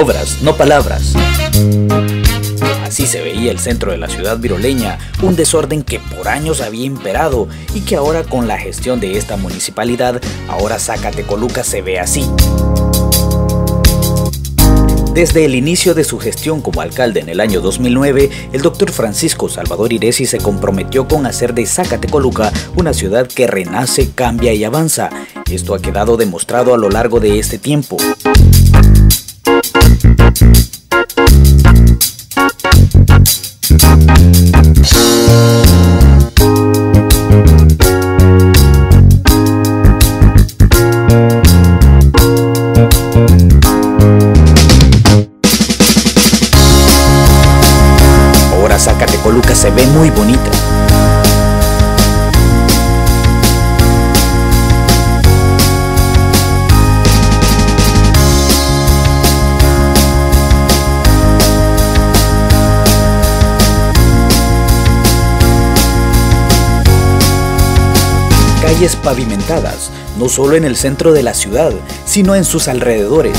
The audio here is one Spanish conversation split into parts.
Obras, no palabras. Así se veía el centro de la ciudad viroleña, un desorden que por años había imperado y que ahora con la gestión de esta municipalidad, ahora Zacatecoluca se ve así. Desde el inicio de su gestión como alcalde en el año 2009, el doctor Francisco Salvador Iresi se comprometió con hacer de Zacatecoluca una ciudad que renace, cambia y avanza. Esto ha quedado demostrado a lo largo de este tiempo. Se ve muy bonita. calles pavimentadas, no solo en el centro de la ciudad, sino en sus alrededores.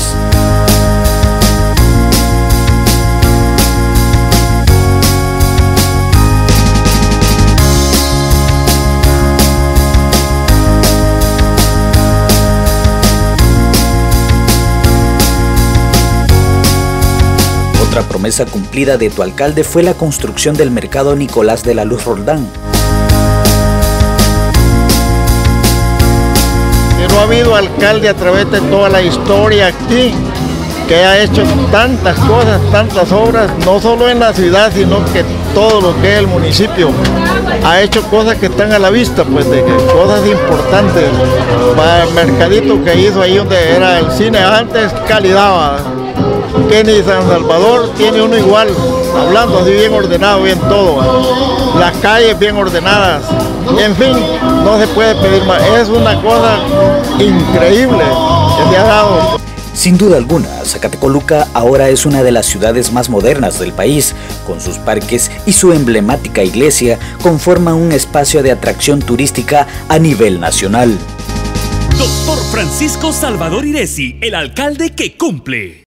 Otra promesa cumplida de tu alcalde fue la construcción del mercado Nicolás de la Luz Roldán. no ha habido alcalde a través de toda la historia aquí que ha hecho tantas cosas, tantas obras, no solo en la ciudad, sino que todo lo que es el municipio. Ha hecho cosas que están a la vista, pues de cosas importantes. Para el mercadito que hizo ahí donde era el cine antes, calidad. Kenny San Salvador tiene uno igual, hablando así bien ordenado, bien todo. Las calles bien ordenadas. En fin, no se puede pedir más. Es una cosa increíble que se ha dado. Sin duda alguna, Zacatecoluca ahora es una de las ciudades más modernas del país, con sus parques y su emblemática iglesia conforma un espacio de atracción turística a nivel nacional. Doctor Francisco Salvador Iresi, el alcalde que cumple.